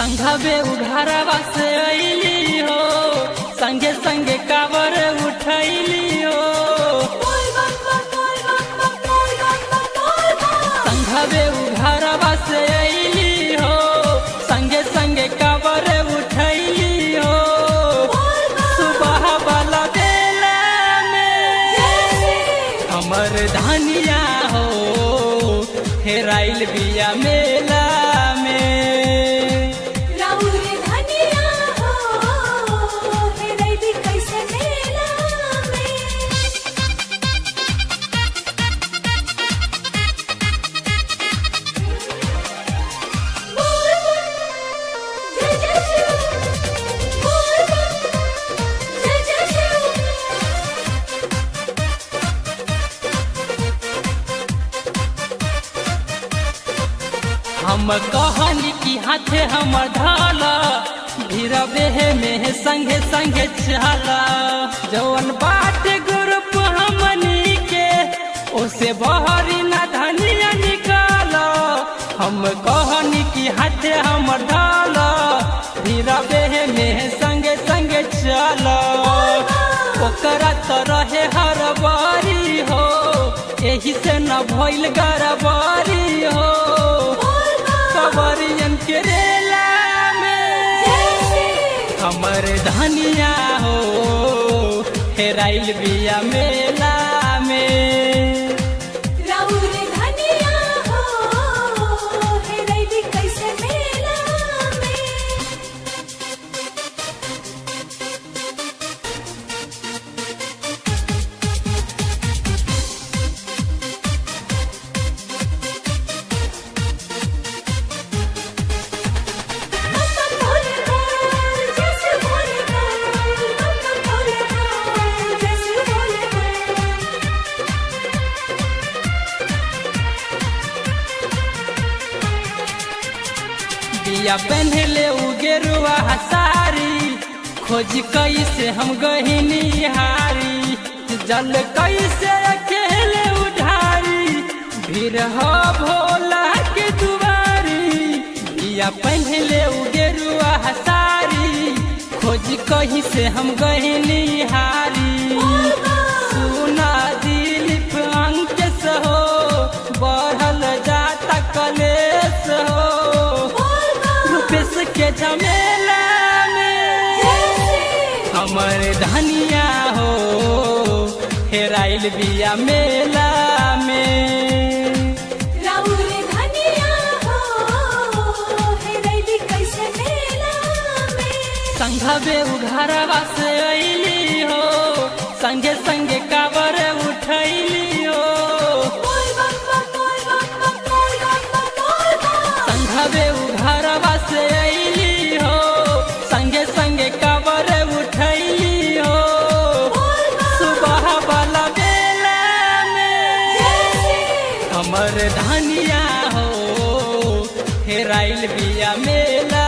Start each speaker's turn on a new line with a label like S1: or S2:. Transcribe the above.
S1: संघवे उघारवा से अइली हो, संगे संगे कावर उठैली हो। संघवे उघारवा से अइली हो, संगे संगे कावर उठैली हो। सुबह वाला बेला में हमर धनिया हो हेराइल बिया मेला हम कहनी की हाथे हमर ढाला भीरबे में संगे संगे चला जवन बाट ग्रुप हमनी के उसे बहरी ना धनिया निकाल। हम कहनी की हाथे हमर ढाला भीरबे में संगे संगे चला ओकरा तो रहे हर बारी हो, एही से न भइल गरबारी। हेराइल बिया मेला। बिया पहनले उ गेरुआ हसारी खोज कैसे हम गहिनी हारी। जल कैसे अकेले उधारी। भीड़ हो भोला के दुआरी। बिया पहनले उ गेरुआ हसारी खोज कहीं से हम गहिनी हारी। हेराइल बिया मेला में। संघवे उघारवा से अली हो संगे संगे कावर उठैली हमर धनिया हो। हेराइल बिया मेला